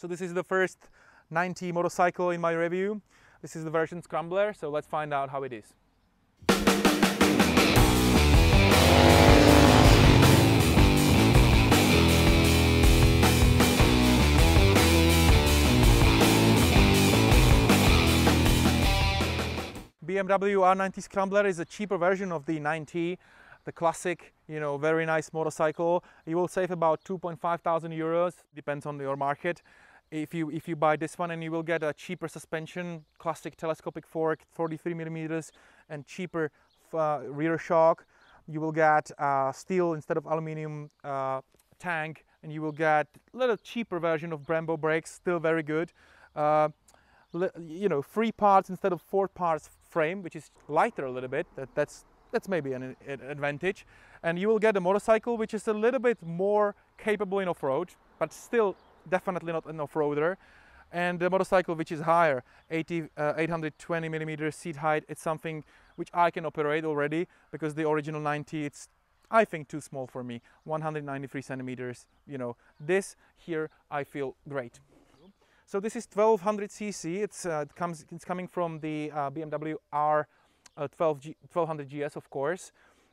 So this is the first nineT motorcycle in my review. This is the version Scrambler, so let's find out how it is. BMW R nineT Scrambler is a cheaper version of the nineT, the classic, you know, very nice motorcycle. You will save about 2.5 thousand euros, depends on your market. If you if you buy this one, and you will get a cheaper suspension, classic telescopic fork, 43 millimeters, and cheaper uh, rear shock. You will get uh, steel instead of aluminium uh, tank, and you will get a little cheaper version of Brembo brakes, still very good. Uh, you know, three parts instead of four parts frame, which is lighter a little bit. That, that's that's maybe an, an, advantage. And you will get a motorcycle which is a little bit more capable in off-road, but still definitely not an off-roader. And the motorcycle which is higher, 80, uh, 820 millimeter seat height, it's something which I can operate already because the original nineT, it's I think too small for me, 193 centimeters. You know, this here I feel great. So this is 1200 cc. It's uh, it comes it's coming from the uh, BMW R uh, 12 G, 1200 GS, of course.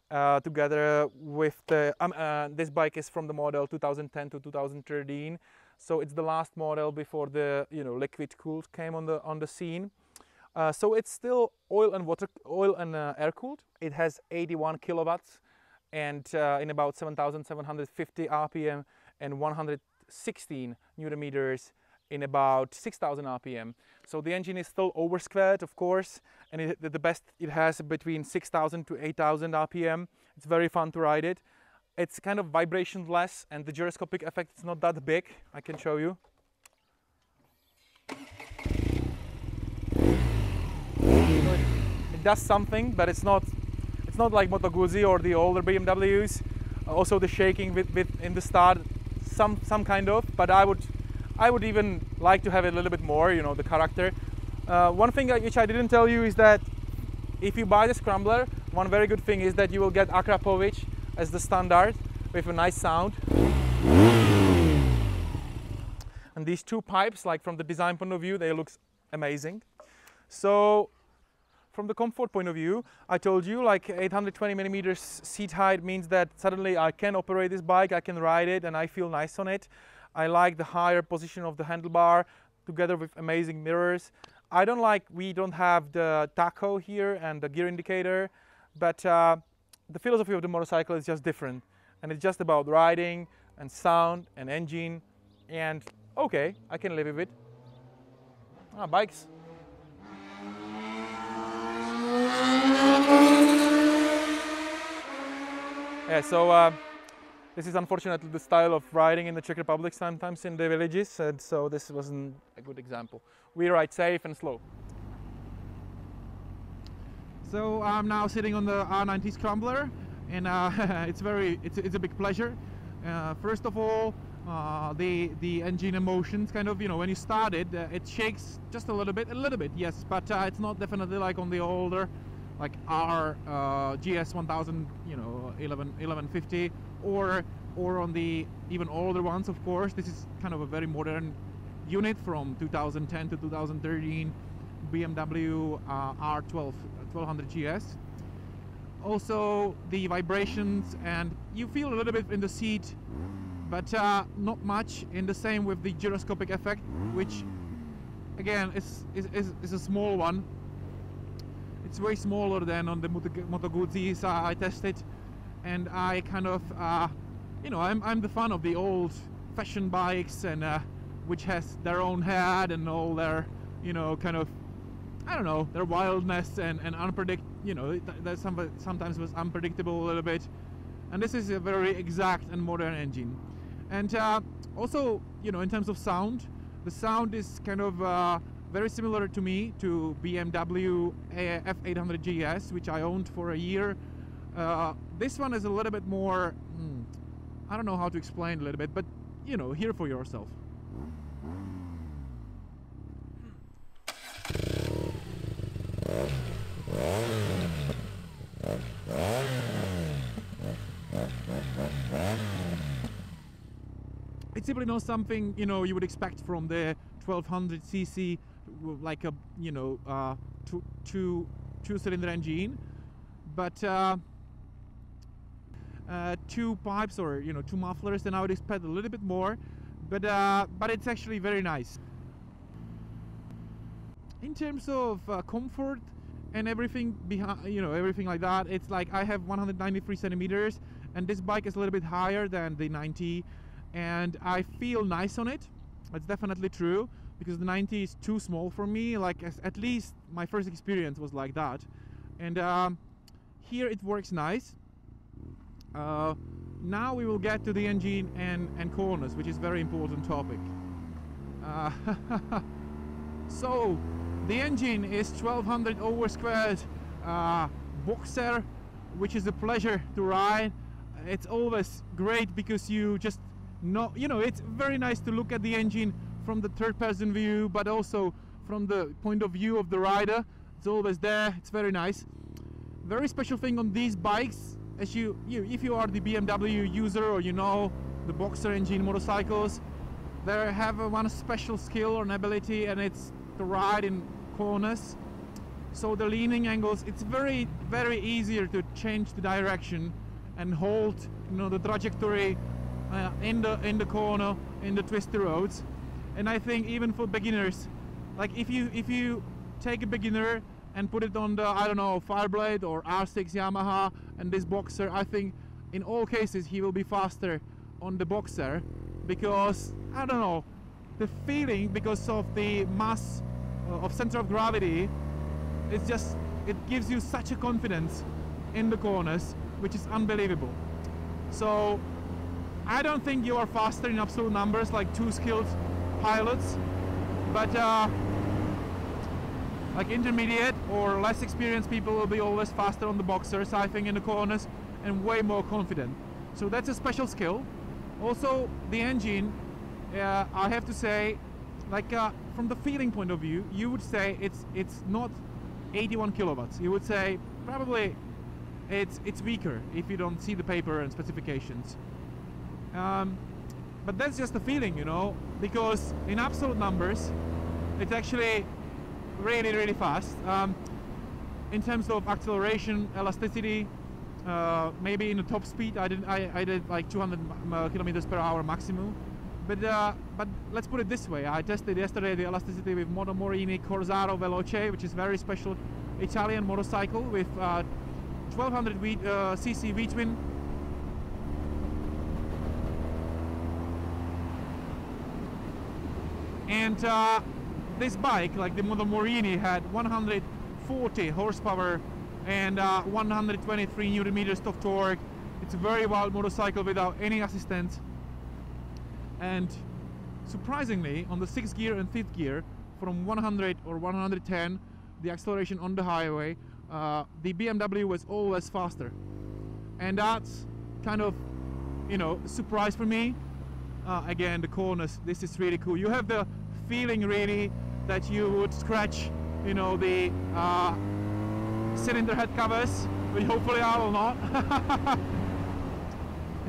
Uh, together with the um, uh, this bike is from the model 2010 to 2013. So it's the last model before the you know liquid cooled came on the on the scene. Uh, so it's still oil and water oil and air cooled. It has 81 kilowatts and in about 7,750 RPM and 116 newton meters in about 6000 RPM. So the engine is still over squared, of course, and it, the best it has between 6000 to 8000 RPM. It's very fun to ride it. It's kind of vibration less and the gyroscopic effect is not that big. I can show you. it does something, but it's not it's not like Moto Guzzi or the older BMWs. Also the shaking with, with in the start, some some kind of, but I would I would even like to have a little bit more, you know, the character. Uh, one thing which I didn't tell you is that if you buy the Scrambler, one very good thing is that you will get Akrapovic as the standard with a nice sound. And these two pipes, like from the design point of view, they look amazing. So from the comfort point of view, I told you like 820 millimeters seat height means that suddenly I can operate this bike, I can ride it and I feel nice on it. I like the higher position of the handlebar together with amazing mirrors. I don't like, we don't have the tacho here and the gear indicator, but uh, the philosophy of the motorcycle is just different. And it's just about riding and sound and engine and okay, I can live with it. Ah, bikes. Yeah, so uh, this is unfortunately the style of riding in the Czech Republic sometimes in the villages, and so this wasn't a good example. We ride safe and slow. So I'm now sitting on the R nineT Scrambler, and uh, it's very it's, it's a big pleasure. Uh, first of all, uh, the the engine emotions kind of you know when you start it, uh, it shakes just a little bit, a little bit, yes, but uh, it's not definitely like on the older like R uh, GS 1000, you know, 11 1150 or or on the even older ones of course this is kind of a very modern unit from 2010 to 2013 BMW uh, R12 1200 GS also the vibrations and you feel a little bit in the seat but uh, not much. In the same with the gyroscopic effect which again is, is, is, is a small one. It's way smaller than on the Moto, Guzzi's uh, I tested and I kind of, uh, you know, I'm, I'm the fan of the old fashion bikes and uh, which has their own head and all their, you know, kind of, I don't know, their wildness and, and unpredict, you know, that some, sometimes was unpredictable a little bit. And this is a very exact and modern engine. And uh, also, you know, in terms of sound, the sound is kind of uh, very similar to me to BMW F800 GS, which I owned for a year uh, this one is a little bit more, hmm, I don't know how to explain a little bit, but you know, hear for yourself. It's simply not something you know you would expect from the 1200 cc like a you know uh, two two two cylinder engine but uh, uh, two pipes or you know two mufflers then I would expect a little bit more but uh, but it's actually very nice. In terms of uh, comfort and everything behind you know everything like that. It's like I have 193 centimeters and this bike is a little bit higher than the nineT and I feel nice on it. That's definitely true because the nineT is too small for me. Like at least my first experience was like that. And um, here it works nice. Uh, now we will get to the engine and, and corners which is very important topic. Uh, so the engine is 1200 over squared uh, boxer which is a pleasure to ride. It's always great because you just know you know it's very nice to look at the engine from the third person view but also from the point of view of the rider. It's always there. It's very nice. Very special thing on these bikes as you, you if you are the BMW user or you know the boxer engine motorcycles they have one special skill or an ability and it's to ride in corners. So the leaning angles it's very very easier to change the direction and hold you know the trajectory uh, in the in the corner in the twisty roads. And I think even for beginners like if you if you take a beginner and put it on the I don't know Fireblade or R6 Yamaha and this Boxer I think in all cases he will be faster on the Boxer because I don't know the feeling because of the mass of center of gravity it's just it gives you such a confidence in the corners which is unbelievable so I don't think you are faster in absolute numbers like two skilled pilots, but uh, like intermediate or less experienced people will be always faster on the boxers, I think, in the corners and way more confident. So that's a special skill. Also, the engine, uh, I have to say, like uh, from the feeling point of view, you would say it's it's not 81 kilowatts. You would say probably it's it's weaker if you don't see the paper and specifications. Um, but that's just a feeling, you know, because in absolute numbers, it's actually really, really fast. Um, in terms of acceleration, elasticity, uh, maybe in the top speed, I did I, I did like 200 uh, kilometers per hour maximum. But uh, but let's put it this way: I tested yesterday the elasticity with Moto Morini Corsaro Veloce, which is very special Italian motorcycle with 1200 uh, v, uh, cc V-twin and uh, this bike like the Moto Morini had 140 horsepower and uh, 123 newton meters of torque. It's a very wild motorcycle without any assistance. And surprisingly on the sixth gear and fifth gear from 100 or 110 the acceleration on the highway uh, the BMW was always faster. And that's kind of you know surprise for me. Uh, again the corners this is really cool. You have the feeling really that you would scratch you know the uh, cylinder head covers which hopefully I will not.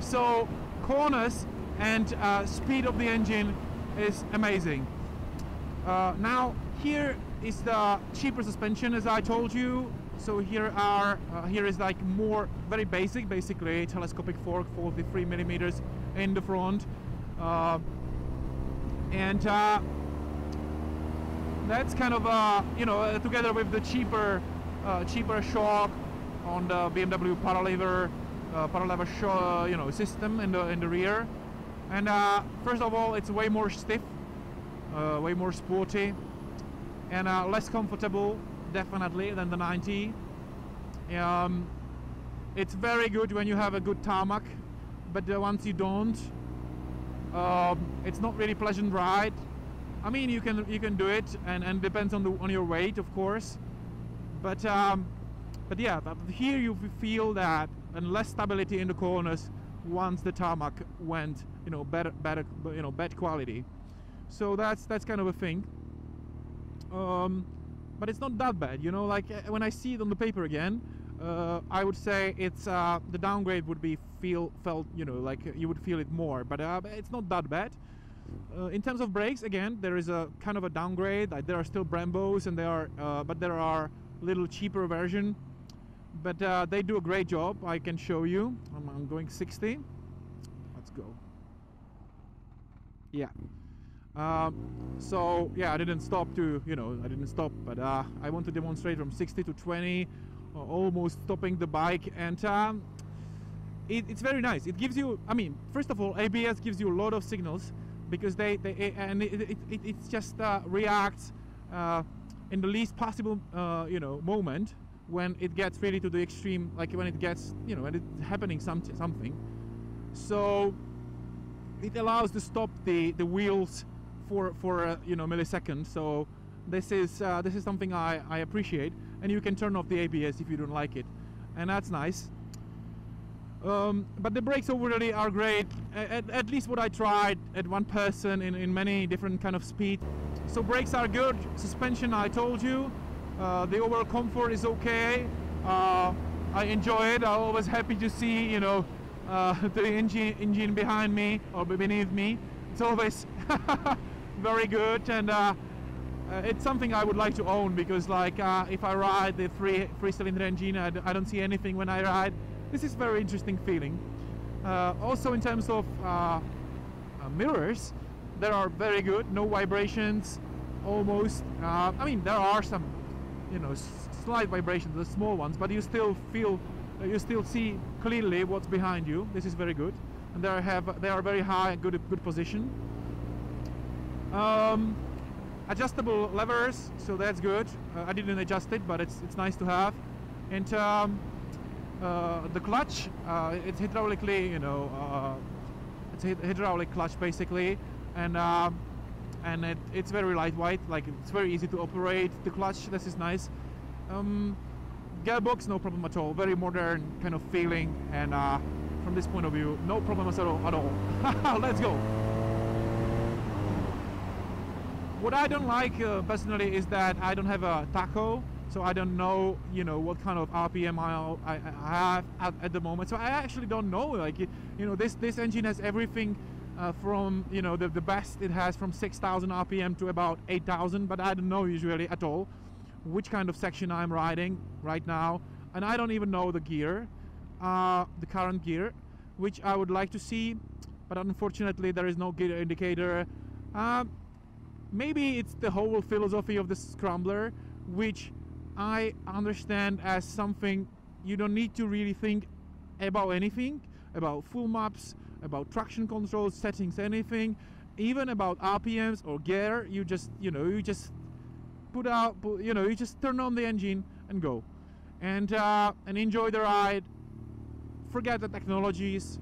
So corners and uh, speed of the engine is amazing. Uh, now here is the cheaper suspension as I told you. So here are uh, here is like more very basic basically telescopic fork 43 millimeters in the front. Uh, and uh, that's kind of uh, you know uh, together with the cheaper uh, cheaper shock on the BMW paralever uh, paralever shock, you know system in the in the rear and uh, first of all it's way more stiff uh, way more sporty and less comfortable definitely than the nineT um, it's very good when you have a good tarmac but once you don't um, it's not really pleasant ride I mean, you can you can do it, and and depends on the on your weight, of course. But um, but yeah, here you feel that and less stability in the corners once the tarmac went, you know, better better you know bad quality. So that's that's kind of a thing. Um, but it's not that bad, you know. Like uh, when I see it on the paper again, uh, I would say it's uh, the downgrade would be feel felt, you know, like you would feel it more. But uh, it's not that bad uh, in terms of brakes, again, there is a kind of a downgrade. Like there are still Brembos, and there are, uh, but there are little cheaper version. But uh, they do a great job. I can show you. I'm, I'm going 60. Let's go. Yeah. Um, so yeah, I didn't stop to you know I didn't stop, but uh, I want to demonstrate from 60 to 20, uh, almost stopping the bike, and um, it, it's very nice. It gives you, I mean, first of all, ABS gives you a lot of signals because they, they and it, it, it, just uh, reacts uh, in the least possible uh, you know moment when it gets really to the extreme, like when it gets you know when it's happening something something. So it allows to stop the the wheels for for a, you know millisecond. So this is uh, this is something I, I appreciate, and you can turn off the ABS if you don't like it, and that's nice. Um, but the brakes overally are great, at, at, least what I tried at one person in, in many different kind of speed. So brakes are good, suspension I told you, uh, the overall comfort is okay, uh, I enjoy it, I'm always happy to see, you know, uh, the engine, engine behind me or beneath me. It's always very good and uh, uh, it's something I would like to own because like uh, if I ride the three, three cylinder engine I d I don't see anything when I ride this is very interesting feeling. Also in terms of mirrors, they are very good, no vibrations, almost. I mean, there are some, you know, slight vibrations, the small ones, but you still feel, you still see clearly what's behind you. This is very good, and they have they are very high, good good position. Um, adjustable levers, so that's good. Uh, I didn't adjust it, but it's it's nice to have. And um, uh, the clutch, uh, it's hydraulically, you know, uh, it's a hydraulic clutch basically, and um, and it, it's very lightweight, like it's very easy to operate. The clutch, this is nice. Um, gearbox, no problem at all. Very modern kind of feeling, and uh, from this point of view, no problems at all. At all. Let's go. What I don't like uh, personally is that I don't have a tacho so I don't know, you know, what kind of RPM I, I, have at, at, the moment. So I actually don't know. Like, you know, this this engine has everything uh, from, you know, the, the best it has from 6,000 RPM to about 8,000, but I don't know usually at all which kind of section I'm riding right now, and I don't even know the gear, uh, the current gear, which I would like to see, but unfortunately there is no gear indicator. Uh, maybe it's the whole philosophy of the scrambler, which I understand as something you don't need to really think about anything, about full maps, about traction control settings, anything, even about RPMs or gear. You just, you know, you just put out, put, you know, you just turn on the engine and go, and uh, and enjoy the ride. Forget the technologies,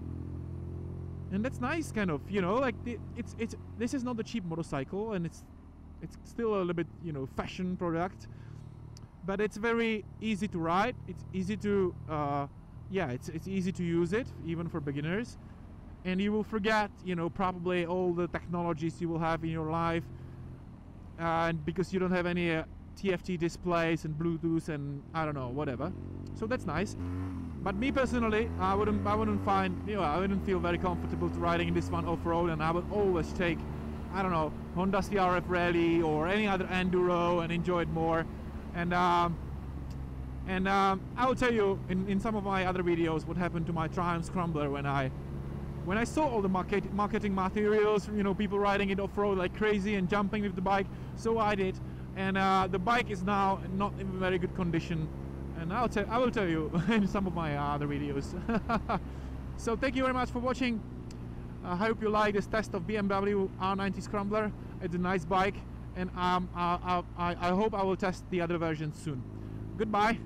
and that's nice, kind of, you know, like it's it's this is not a cheap motorcycle, and it's it's still a little bit, you know, fashion product but it's very easy to ride. It's easy to, uh, yeah, it's, it's easy to use it, even for beginners. And you will forget, you know, probably all the technologies you will have in your life. Uh, and because you don't have any uh, TFT displays and Bluetooth and I don't know, whatever. So that's nice. But me personally, I wouldn't, I wouldn't find, you know, I wouldn't feel very comfortable to riding in this one off-road, and I would always take, I don't know, Honda CRF Rally or any other enduro and enjoy it more and um, and um, I will tell you in, in some of my other videos what happened to my Triumph Scrambler when I when I saw all the market, marketing materials, you know, people riding it off-road like crazy and jumping with the bike, so I did. And uh, the bike is now not in very good condition. And I'll tell, I will tell you in some of my other videos. so thank you very much for watching. I hope you like this test of BMW R nineT Scrambler. It's a nice bike and um, I, I, I hope I will test the other versions soon. Goodbye.